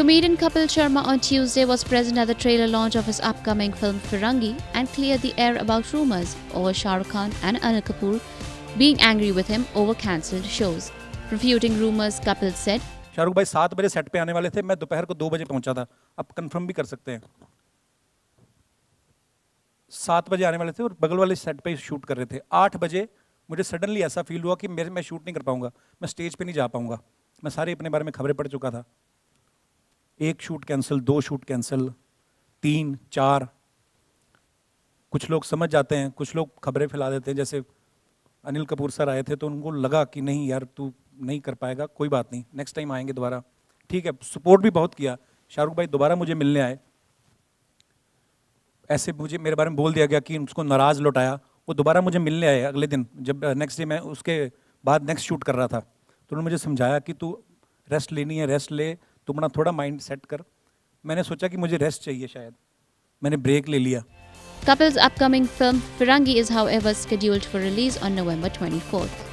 Comedian Kapil Sharma on Tuesday was present at the trailer launch of his upcoming film Firangi and cleared the air about rumors over Shah Rukh Khan and Anil Kapoor being angry with him over cancelled shows. Refuting rumors, Kapil said, Shahrukh भाई सात बजे set पे आने वाले थे मैं दोपहर को दो बजे पहुँचा था आप कंफर्म भी कर सकते हैं सात बजे आने वाले थे और बगल वाले सेट पे शूट कर रहे थे आठ बजे मुझे सडनली ऐसा फील हुआ कि मेरे मैं शूट नहीं कर पाऊँगा मैं स्टेज पे नहीं जा पाऊँगा मैं सारे अपने बारे में खबरें पढ़ चुका था एक शूट कैंसिल दो शूट कैंसिल तीन, चार। कुछ लोग समझ जाते हैं, कुछ लोग खबरें फैला देते हैं, जैसे अनिल कपूर सर आए थे तो उनको लगा कि नहीं यार, तू नहीं कर पाएगा, कोई बात नहीं नेक्स्ट टाइम आएँगे दोबारा। ठीक है सपोर्ट भी बहुत किया। शाहरुख भाई दोबारा मुझे मिलने आए। ऐसे मुझे, मेरे बारे में बोल दिया गया कि उसको नाराज़ लौटाया, वो दोबारा मुझे मिलने आए अगले दिन, जब नेक्स्ट डे मैं उसके बाद नेक्स्ट शूट कर रहा था। तो उन्होंने मुझे समझाया कि तू रेस्ट लेनी है रेस्ट ले। तुम ना थोड़ा माइंड सेट कर। मैंने सोचा कि मुझे रेस्ट चाहिए शायद। मैंने ब्रेक ले लिया। Kapil's upcoming film Firangi is however scheduled for release on November 24